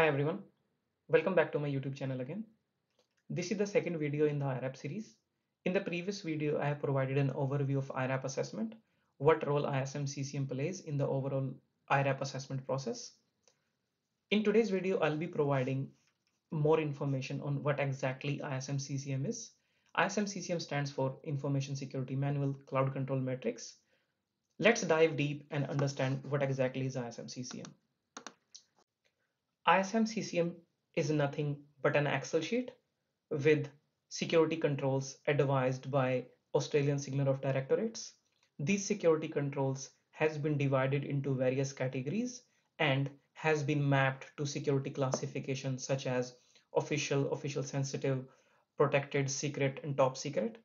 Hi everyone, welcome back to my YouTube channel again. This is the second video in the IRAP series. In the previous video, I have provided an overview of IRAP assessment, what role ISM CCM plays in the overall IRAP assessment process. In today's video, I'll be providing more information on what exactly ISM CCM is. ISM CCM stands for Information Security Manual Cloud Control Matrix. Let's dive deep and understand what exactly is ISM CCM. ISM CCM is nothing but an Excel sheet with security controls advised by Australian Signal of Directorates. These security controls has been divided into various categories and has been mapped to security classifications such as official, official sensitive, protected, secret, and top secret.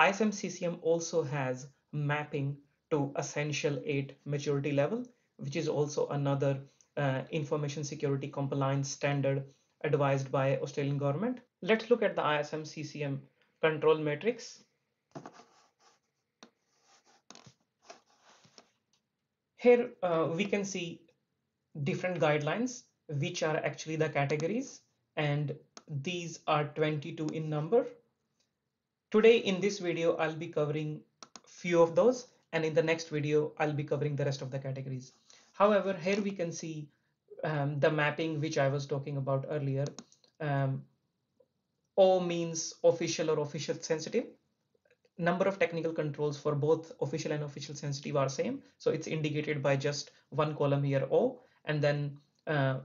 ISM CCM also has mapping to essential 8 maturity level, which is also another uh, information security compliance standard advised by Australian government. Let's look at the ISM CCM control matrix. Here uh, we can see different guidelines which are actually the categories and these are 22 in number. Today in this video I'll be covering few of those and in the next video I'll be covering the rest of the categories. However, here we can see um, the mapping which I was talking about earlier. Um, O means official or official sensitive. Number of technical controls for both official and official sensitive are same. So it's indicated by just one column here O and then uh,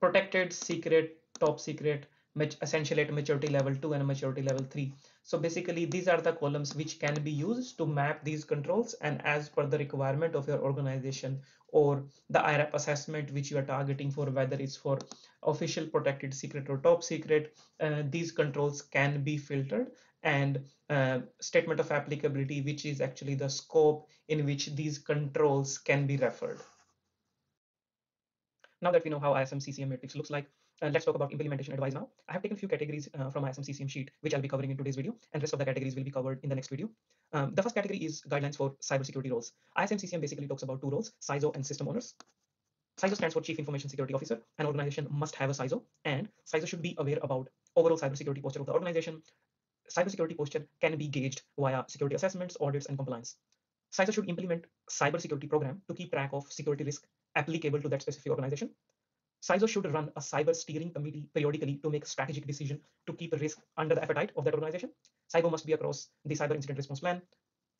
protected, secret, top secret, essentially at maturity level 2 and maturity level 3. So basically these are the columns which can be used to map these controls and as per the requirement of your organization or the IRAP assessment which you are targeting for whether it's for official protected secret or top secret, uh, these controls can be filtered and uh, statement of applicability which is actually the scope in which these controls can be referred. Now that we know how ISM CCM matrix looks like, uh, let's talk about implementation advice now. I have taken a few categories uh, from ISM CCM sheet, which I'll be covering in today's video, and rest of the categories will be covered in the next video. Um, the first category is guidelines for cybersecurity roles. ISM CCM basically talks about two roles, CISO and system owners. CISO stands for Chief Information Security Officer. An organization must have a CISO, and CISO should be aware about overall cybersecurity posture of the organization. Cybersecurity posture can be gauged via security assessments, audits, and compliance. CISO should implement cybersecurity program to keep track of security risk applicable to that specific organization. CISO should run a cyber steering committee periodically to make strategic decision to keep risk under the appetite of that organization. CISO must be across the cyber incident response plan.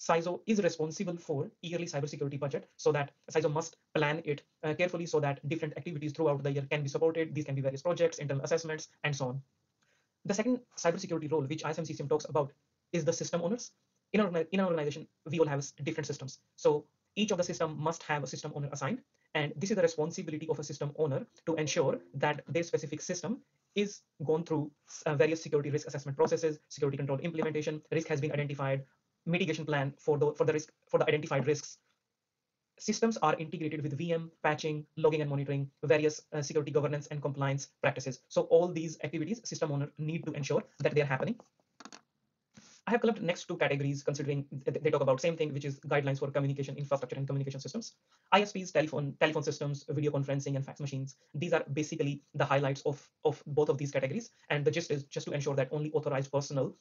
CISO is responsible for yearly cybersecurity budget so that CISO must plan it uh, carefully so that different activities throughout the year can be supported. These can be various projects, internal assessments, and so on. The second cybersecurity role, which ISM CCM talks about, is the system owners. In, our, in an organization, we all have different systems. So each of the system must have a system owner assigned and this is the responsibility of a system owner to ensure that their specific system is gone through uh, various security risk assessment processes, security control implementation, risk has been identified, mitigation plan for the for the risk for the identified risks. Systems are integrated with VM, patching, logging and monitoring, various uh, security governance and compliance practices. So all these activities, system owner need to ensure that they are happening I have clubbed next two categories considering they talk about same thing, which is guidelines for communication infrastructure and communication systems. ISPs, telephone, telephone systems, video conferencing, and fax machines. These are basically the highlights of, of both of these categories. And the gist is just to ensure that only authorized personnel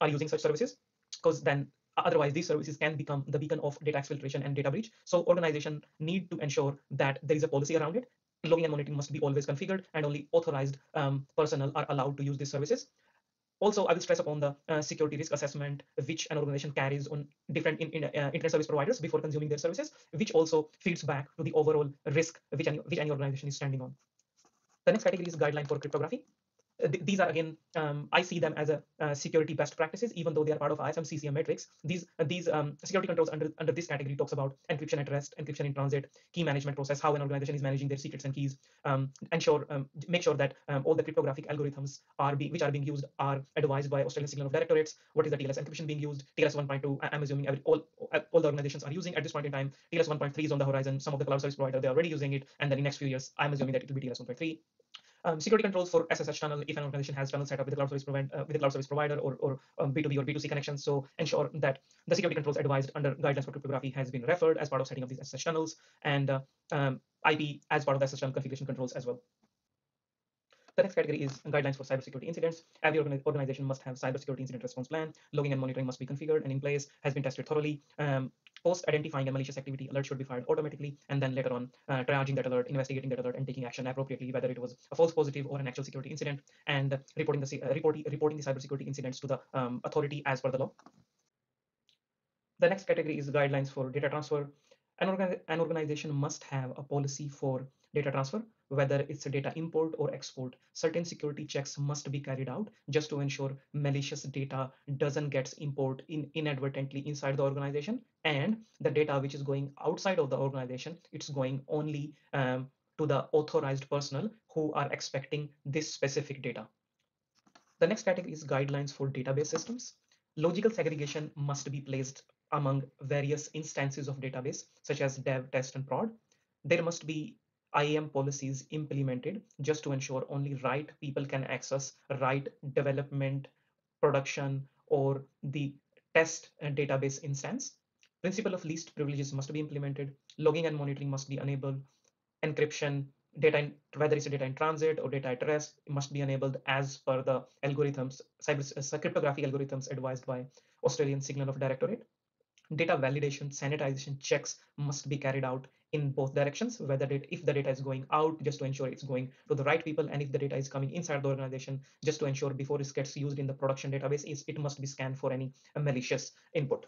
are using such services, because then otherwise these services can become the beacon of data exfiltration and data breach. So organization need to ensure that there is a policy around it. Logging and monitoring must be always configured and only authorized um, personnel are allowed to use these services. Also, I will stress upon the uh, security risk assessment which an organization carries on different in, in, uh, internet service providers before consuming their services, which also feeds back to the overall risk which any, which any organization is standing on. The next category is guideline for cryptography. Uh, these are again, um, I see them as a uh, security best practices, even though they are part of ISM CCM matrix. These uh, these um, security controls under under this category talks about encryption at rest, encryption in transit, key management process, how an organization is managing their secrets and keys, um, ensure um, make sure that um, all the cryptographic algorithms are being which are being used are advised by Australian Signal of Directorates. What is the TLS encryption being used? TLS 1.2. I'm assuming every, all all the organizations are using at this point in time. TLS 1.3 is on the horizon. Some of the cloud service provider they're already using it, and then in next few years, I'm assuming that it will be TLS 1.3 Um, security controls for SSH tunnel if an organization has tunnel set up with a cloud service, provider, uh, with a cloud service provider or, or um, B2B or B2C connections. So ensure that the security controls advised under guidelines for cryptography has been referred as part of setting up these SSH tunnels and uh, um, IP as part of the SSH tunnel configuration controls as well. The next category is guidelines for cybersecurity incidents. Every organization must have cybersecurity incident response plan. Logging and monitoring must be configured and in place, has been tested thoroughly. Um, post identifying a malicious activity, alert should be fired automatically, and then later on, uh, triaging that alert, investigating that alert, and taking action appropriately, whether it was a false positive or an actual security incident, and reporting the uh, reporting reporting the cybersecurity incidents to the um, authority as per the law. The next category is guidelines for data transfer. An, an organization must have a policy for data transfer, whether it's a data import or export. Certain security checks must be carried out just to ensure malicious data doesn't get import in inadvertently inside the organization and the data which is going outside of the organization, it's going only um, to the authorized personnel who are expecting this specific data. The next category is guidelines for database systems. Logical segregation must be placed among various instances of database, such as dev, test, and prod. There must be IAM policies implemented just to ensure only right people can access right development, production, or the test and database instance. Principle of least privileges must be implemented. Logging and monitoring must be enabled. Encryption, data in, whether it's data in transit or data at rest, must be enabled as per the algorithms, cyber uh, cryptographic algorithms advised by Australian Signal of Directorate data validation sanitization checks must be carried out in both directions whether it, if the data is going out just to ensure it's going to the right people and if the data is coming inside the organization just to ensure before it gets used in the production database is it must be scanned for any malicious input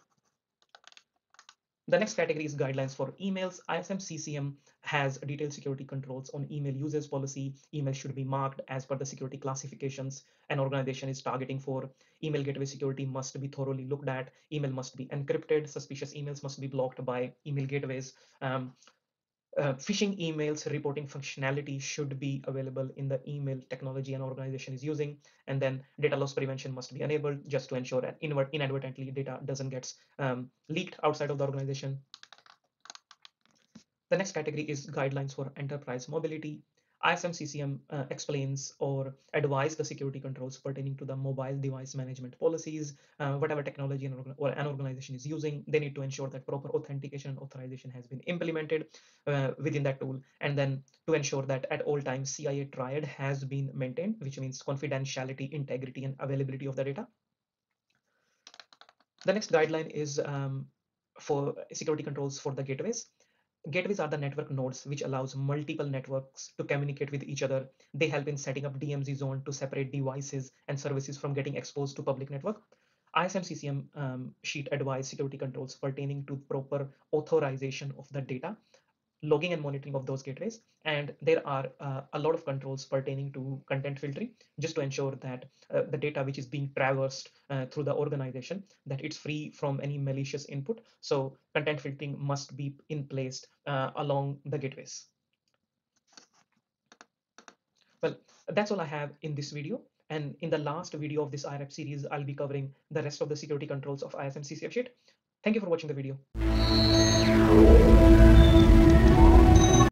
the next category is guidelines for emails. ISM CCM has detailed security controls on email usage policy. Email should be marked as per the security classifications an organization is targeting for. Email gateway security must be thoroughly looked at. Email must be encrypted. Suspicious emails must be blocked by email gateways. Um, uh, phishing emails reporting functionality should be available in the email technology an organization is using and then data loss prevention must be enabled just to ensure that inadvertently data doesn't get um, leaked outside of the organization. The next category is guidelines for enterprise mobility ISM-CCM uh, explains or advise the security controls pertaining to the mobile device management policies, uh, whatever technology an or an organization is using, they need to ensure that proper authentication and authorization has been implemented uh, within that tool. And then to ensure that at all times CIA triad has been maintained, which means confidentiality, integrity, and availability of the data. The next guideline is um, for security controls for the gateways. Gateways are the network nodes which allows multiple networks to communicate with each other. They help in setting up DMZ zone to separate devices and services from getting exposed to public network. ISM CCM um, sheet advise security controls pertaining to proper authorization of the data logging and monitoring of those gateways. And there are uh, a lot of controls pertaining to content filtering, just to ensure that uh, the data which is being traversed uh, through the organization, that it's free from any malicious input. So content filtering must be in place uh, along the gateways. Well, that's all I have in this video. And in the last video of this IRAP series, I'll be covering the rest of the security controls of ISM CCM sheet. Thank you for watching the video.